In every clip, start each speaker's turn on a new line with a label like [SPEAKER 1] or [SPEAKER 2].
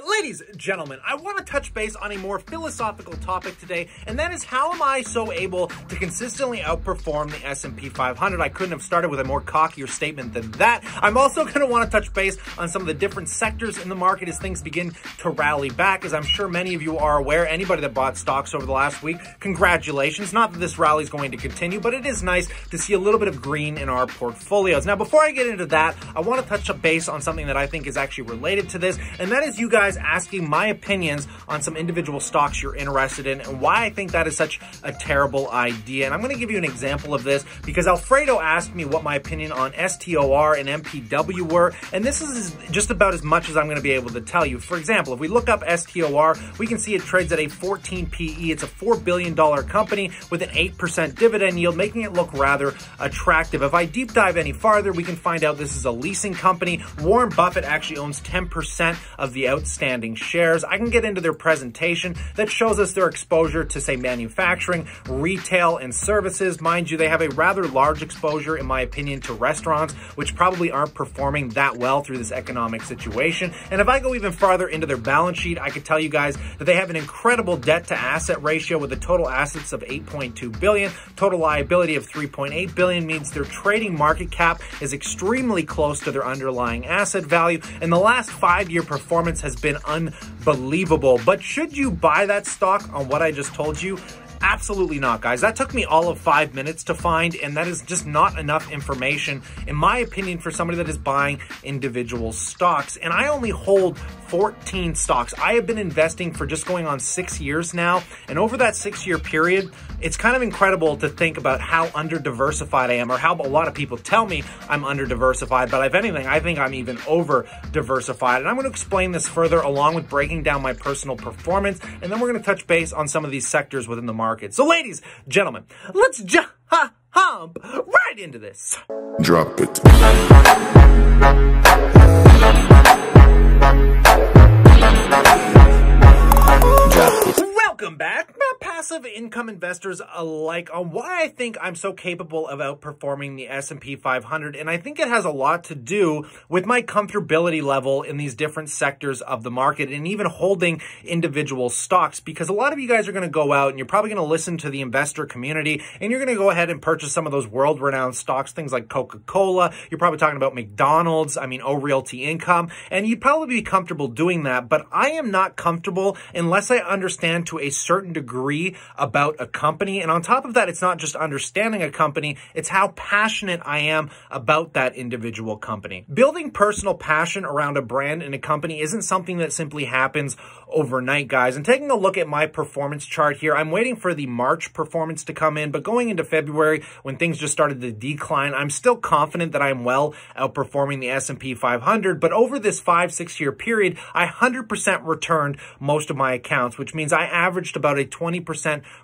[SPEAKER 1] Ladies, and gentlemen, I want to touch base on a more philosophical topic today, and that is how am I so able to consistently outperform the S&P 500? I couldn't have started with a more cockier statement than that. I'm also going to want to touch base on some of the different sectors in the market as things begin to rally back, as I'm sure many of you are aware. Anybody that bought stocks over the last week, congratulations. Not that this rally is going to continue, but it is nice to see a little bit of green in our portfolios. Now, before I get into that, I want to touch base on something that I think is actually related to this, and that is you guys asking my opinions on some individual stocks you're interested in and why I think that is such a terrible idea. And I'm going to give you an example of this because Alfredo asked me what my opinion on STOR and MPW were, and this is just about as much as I'm going to be able to tell you. For example, if we look up STOR, we can see it trades at a 14 PE. It's a $4 billion company with an 8% dividend yield, making it look rather attractive. If I deep dive any farther, we can find out this is a leasing company. Warren Buffett actually owns 10% of the outstanding shares. I can get into their presentation that shows us their exposure to, say, manufacturing, retail, and services. Mind you, they have a rather large exposure, in my opinion, to restaurants, which probably aren't performing that well through this economic situation. And if I go even farther into their balance sheet, I could tell you guys that they have an incredible debt to asset ratio with a total assets of 8.2 billion. Total liability of 3.8 billion means their trading market cap is extremely close to their underlying asset value. And the last five year performance has been unbelievable. But should you buy that stock on what I just told you? Absolutely not, guys. That took me all of five minutes to find, and that is just not enough information, in my opinion, for somebody that is buying individual stocks. And I only hold 14 stocks. I have been investing for just going on six years now, and over that six-year period, it's kind of incredible to think about how under-diversified I am, or how a lot of people tell me I'm under-diversified, but if anything, I think I'm even over-diversified. And I'm going to explain this further along with breaking down my personal performance, and then we're going to touch base on some of these sectors within the market. So ladies, gentlemen, let's jump right into this.
[SPEAKER 2] Drop it.
[SPEAKER 1] Back, passive income investors alike, on why I think I'm so capable of outperforming the S&P 500. And I think it has a lot to do with my comfortability level in these different sectors of the market and even holding individual stocks. Because a lot of you guys are going to go out and you're probably going to listen to the investor community and you're going to go ahead and purchase some of those world-renowned stocks, things like Coca-Cola. You're probably talking about McDonald's, I mean, O Realty Income. And you'd probably be comfortable doing that. But I am not comfortable unless I understand to a certain degree about a company. And on top of that, it's not just understanding a company, it's how passionate I am about that individual company. Building personal passion around a brand and a company isn't something that simply happens overnight, guys. And taking a look at my performance chart here, I'm waiting for the March performance to come in, but going into February when things just started to decline, I'm still confident that I'm well outperforming the S&P 500. But over this five, six year period, I 100% returned most of my accounts, which means I averaged about a 20%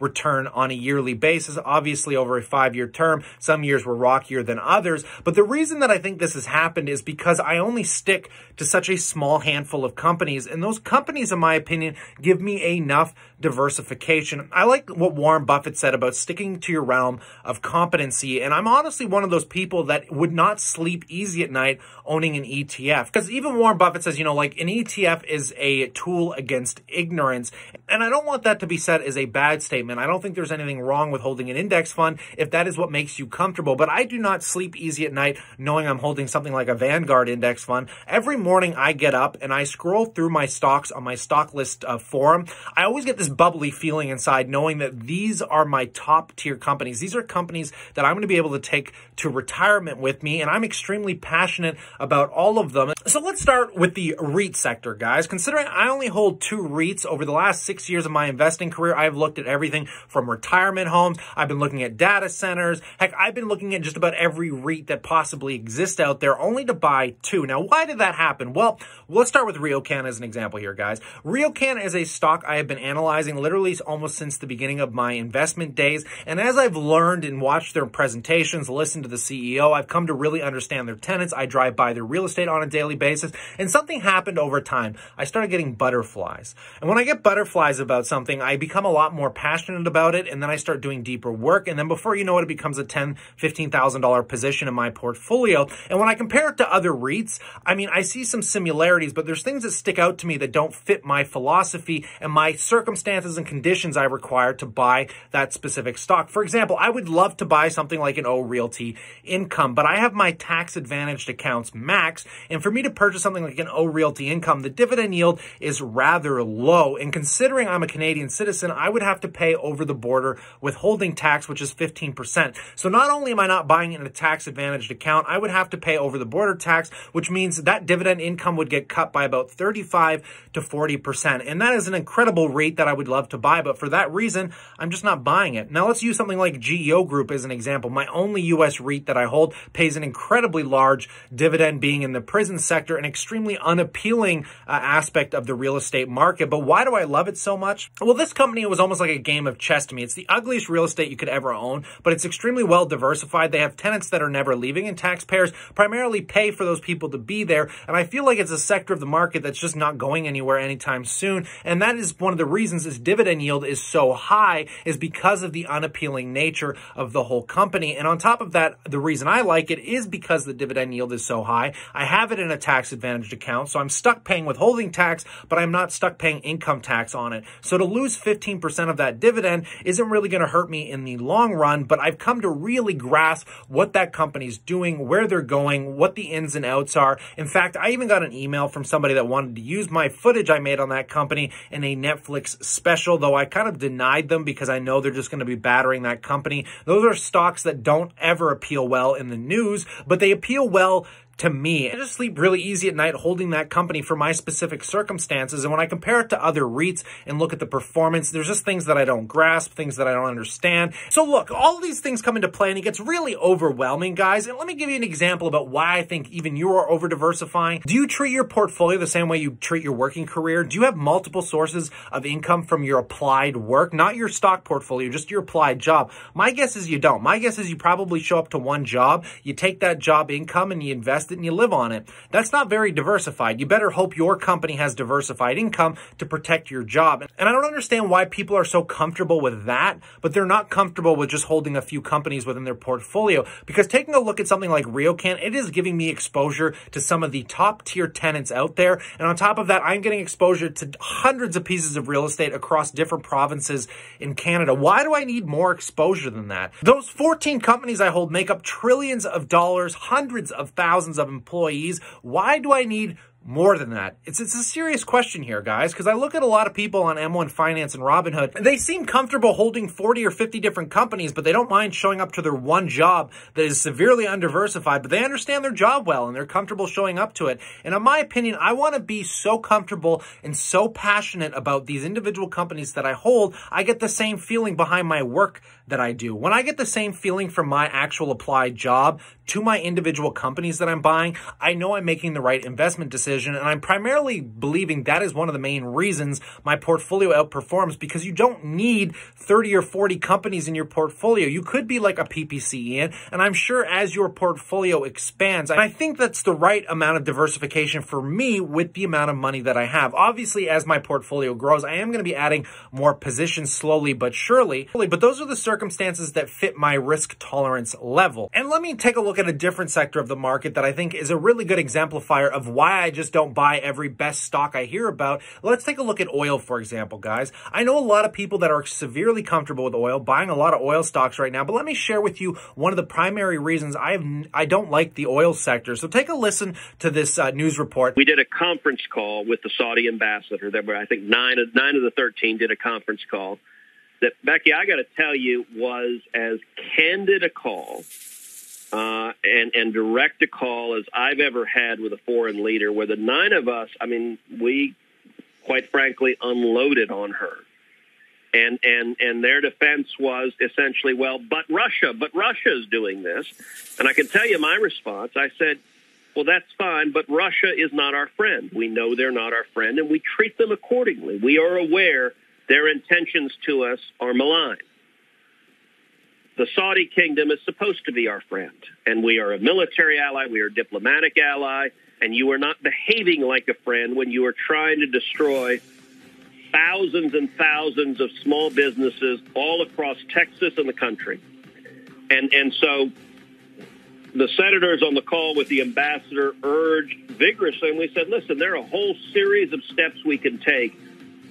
[SPEAKER 1] return on a yearly basis, obviously over a five year term. Some years were rockier than others. But the reason that I think this has happened is because I only stick to such a small handful of companies. And those companies, in my opinion, give me enough diversification. I like what Warren Buffett said about sticking to your realm of competency. And I'm honestly one of those people that would not sleep easy at night owning an ETF. Because even Warren Buffett says, you know, like an ETF is a tool against ignorance. And I don't want that to be said as a bad statement. I don't think there's anything wrong with holding an index fund if that is what makes you comfortable. But I do not sleep easy at night knowing I'm holding something like a Vanguard index fund. Every morning I get up and I scroll through my stocks on my stock list uh, forum. I always get this bubbly feeling inside knowing that these are my top tier companies. These are companies that I'm going to be able to take to retirement with me, and I'm extremely passionate about all of them. So let's start with the REIT sector, guys. Considering I only hold two REITs over the last six years of my investing career, I've looked at everything from retirement homes. I've been looking at data centers. Heck, I've been looking at just about every REIT that possibly exists out there only to buy two. Now, why did that happen? Well, let's start with RioCan as an example here, guys. RioCan is a stock I have been analyzing literally almost since the beginning of my investment days. And as I've learned and watched their presentations, listened to the CEO, I've come to really understand their tenants. I drive by their real estate on a daily basis. And something happened over time. I started getting butterflies. And when I get butterflies about something, I become a lot more passionate passionate about it, and then I start doing deeper work, and then before you know it, it becomes a ten, fifteen thousand dollar position in my portfolio. And when I compare it to other REITs, I mean, I see some similarities, but there's things that stick out to me that don't fit my philosophy and my circumstances and conditions I require to buy that specific stock. For example, I would love to buy something like an O Realty Income, but I have my tax advantaged accounts max, and for me to purchase something like an O Realty Income, the dividend yield is rather low. And considering I'm a Canadian citizen, I would have to pay over the border withholding tax, which is 15%. So not only am I not buying in a tax advantaged account, I would have to pay over the border tax, which means that dividend income would get cut by about 35 to 40%. And that is an incredible rate that I would love to buy. But for that reason, I'm just not buying it. Now let's use something like GEO Group as an example. My only U.S. REIT that I hold pays an incredibly large dividend being in the prison sector, an extremely unappealing uh, aspect of the real estate market. But why do I love it so much? Well, this company was almost like a game of chess to me. It's the ugliest real estate you could ever own, but it's extremely well diversified. They have tenants that are never leaving and taxpayers primarily pay for those people to be there. And I feel like it's a sector of the market that's just not going anywhere anytime soon. And that is one of the reasons this dividend yield is so high is because of the unappealing nature of the whole company. And on top of that, the reason I like it is because the dividend yield is so high. I have it in a tax advantaged account, so I'm stuck paying withholding tax, but I'm not stuck paying income tax on it. So to lose 15% of that dividend isn't really going to hurt me in the long run, but I've come to really grasp what that company's doing, where they're going, what the ins and outs are. In fact, I even got an email from somebody that wanted to use my footage I made on that company in a Netflix special, though I kind of denied them because I know they're just going to be battering that company. Those are stocks that don't ever appeal well in the news, but they appeal well to me. I just sleep really easy at night holding that company for my specific circumstances. And when I compare it to other REITs and look at the performance, there's just things that I don't grasp, things that I don't understand. So look, all these things come into play and it gets really overwhelming, guys. And let me give you an example about why I think even you are over diversifying. Do you treat your portfolio the same way you treat your working career? Do you have multiple sources of income from your applied work, not your stock portfolio, just your applied job? My guess is you don't. My guess is you probably show up to one job, you take that job income and you invest it and you live on it. That's not very diversified. You better hope your company has diversified income to protect your job. And I don't understand why people are so comfortable with that, but they're not comfortable with just holding a few companies within their portfolio. Because taking a look at something like RioCan, it is giving me exposure to some of the top tier tenants out there. And on top of that, I'm getting exposure to hundreds of pieces of real estate across different provinces in Canada. Why do I need more exposure than that? Those 14 companies I hold make up trillions of dollars, hundreds of thousands of employees. Why do I need more than that? It's it's a serious question here, guys, because I look at a lot of people on M1 Finance and Robinhood, and they seem comfortable holding 40 or 50 different companies, but they don't mind showing up to their one job that is severely undiversified, but they understand their job well and they're comfortable showing up to it. And in my opinion, I want to be so comfortable and so passionate about these individual companies that I hold, I get the same feeling behind my work that I do. When I get the same feeling from my actual applied job to my individual companies that I'm buying, I know I'm making the right investment decision. And I'm primarily believing that is one of the main reasons my portfolio outperforms because you don't need 30 or 40 companies in your portfolio. You could be like a PPC. And I'm sure as your portfolio expands, I think that's the right amount of diversification for me with the amount of money that I have. Obviously, as my portfolio grows, I am going to be adding more positions slowly but surely. But those are the circumstances that fit my risk tolerance level. And let me take a look at a different sector of the market that I think is a really good exemplifier of why I just don't buy every best stock I hear about. Let's take a look at oil, for example, guys. I know a lot of people that are severely comfortable with oil, buying a lot of oil stocks right now, but let me share with you one of the primary reasons I have I don't like the oil sector. So take a listen to this uh, news report.
[SPEAKER 2] We did a conference call with the Saudi ambassador. There were, I think, nine of nine of the thirteen did a conference call that Becky, I got to tell you, was as candid a call uh, and and direct a call as I've ever had with a foreign leader. Where the nine of us, I mean, we quite frankly unloaded on her. And, and, and their defense was essentially, well, but Russia, but Russia is doing this. And I can tell you my response. I said, well, that's fine, but Russia is not our friend. We know they're not our friend, and we treat them accordingly. We are aware their intentions to us are malign. The Saudi kingdom is supposed to be our friend, and we are a military ally, we are a diplomatic ally, and you are not behaving like a friend when you are trying to destroy thousands and thousands of small businesses all across Texas and the country. And, and so the senators on the call with the ambassador urged vigorously, and we said, listen, there are a whole series of steps we can take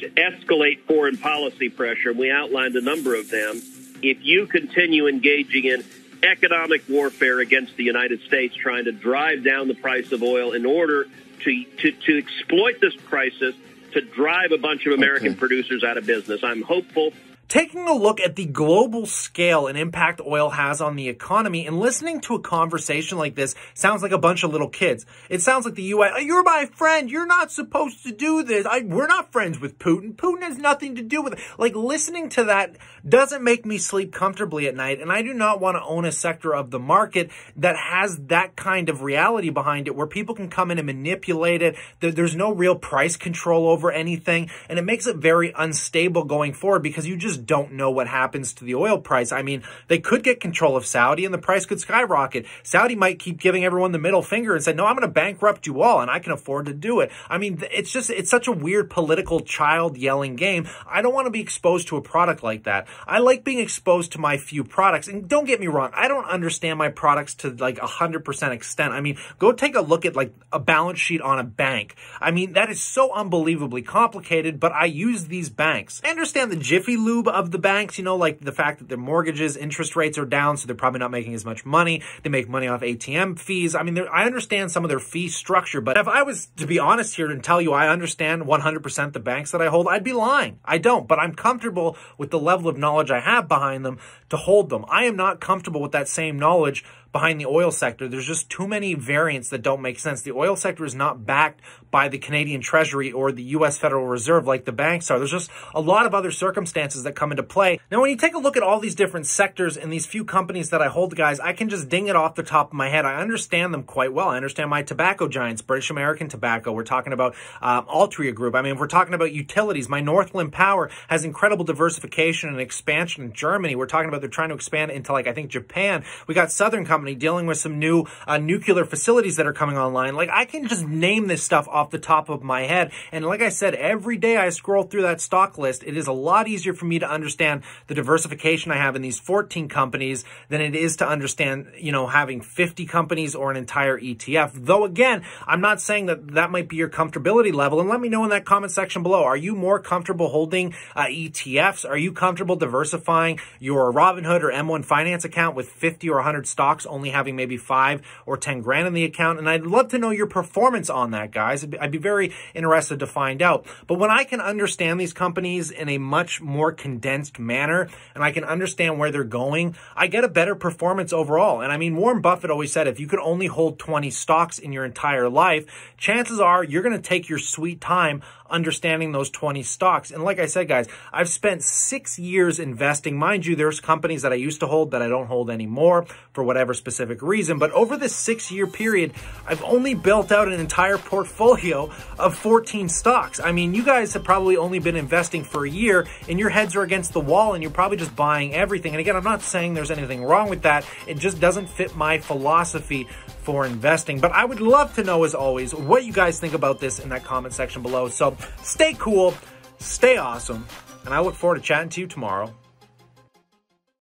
[SPEAKER 2] to escalate foreign policy pressure. And we outlined a number of them. If you continue engaging in economic warfare against the United States, trying to drive down the price of oil in order to, to, to exploit this crisis to drive a bunch of American okay. producers out of business. I'm hopeful
[SPEAKER 1] taking a look at the global scale and impact oil has on the economy and listening to a conversation like this sounds like a bunch of little kids. It sounds like the U.S., oh, you're my friend. You're not supposed to do this. I, we're not friends with Putin. Putin has nothing to do with it. Like listening to that doesn't make me sleep comfortably at night. And I do not want to own a sector of the market that has that kind of reality behind it where people can come in and manipulate it. There's no real price control over anything. And it makes it very unstable going forward because you just don't know what happens to the oil price. I mean, they could get control of Saudi and the price could skyrocket. Saudi might keep giving everyone the middle finger and say, no, I'm going to bankrupt you all and I can afford to do it. I mean, it's just, it's such a weird political child yelling game. I don't want to be exposed to a product like that. I like being exposed to my few products. And don't get me wrong, I don't understand my products to like a hundred percent extent. I mean, go take a look at like a balance sheet on a bank. I mean, that is so unbelievably complicated, but I use these banks. I understand the Jiffy Lube of the banks, you know, like the fact that their mortgages, interest rates are down, so they're probably not making as much money. They make money off ATM fees. I mean, I understand some of their fee structure, but if I was to be honest here and tell you I understand 100% the banks that I hold, I'd be lying. I don't, but I'm comfortable with the level of knowledge I have behind them to hold them. I am not comfortable with that same knowledge behind the oil sector. There's just too many variants that don't make sense. The oil sector is not backed by the Canadian Treasury or the U.S. Federal Reserve like the banks are. There's just a lot of other circumstances that come into play. Now, when you take a look at all these different sectors and these few companies that I hold, guys, I can just ding it off the top of my head. I understand them quite well. I understand my tobacco giants, British American Tobacco. We're talking about um, Altria Group. I mean, we're talking about utilities. My Northland Power has incredible diversification and expansion in Germany. We're talking about they're trying to expand into, like, I think Japan. We got Southern Company dealing with some new uh, nuclear facilities that are coming online. Like, I can just name this stuff off the top of my head. And like I said, every day I scroll through that stock list, it is a lot easier for me to understand the diversification I have in these 14 companies than it is to understand, you know, having 50 companies or an entire ETF. Though again, I'm not saying that that might be your comfortability level. And let me know in that comment section below. Are you more comfortable holding uh, ETFs? Are you comfortable diversifying your Robinhood or M1 Finance account with 50 or 100 stocks, only having maybe five or 10 grand in the account? And I'd love to know your performance on that, guys. I'd be very interested to find out. But when I can understand these companies in a much more condensed manner and I can understand where they're going, I get a better performance overall. And I mean, Warren Buffett always said if you could only hold 20 stocks in your entire life, chances are you're going to take your sweet time understanding those 20 stocks. And like I said, guys, I've spent six years investing. Mind you, there's companies that I used to hold that I don't hold anymore for whatever specific reason. But over this six year period, I've only built out an entire portfolio of 14 stocks. I mean, you guys have probably only been investing for a year and your heads are against the wall and you're probably just buying everything. And again, I'm not saying there's anything wrong with that. It just doesn't fit my philosophy for investing. But I would love to know, as always, what you guys think about this in that comment section below. So stay cool, stay awesome, and I look forward to chatting to you tomorrow.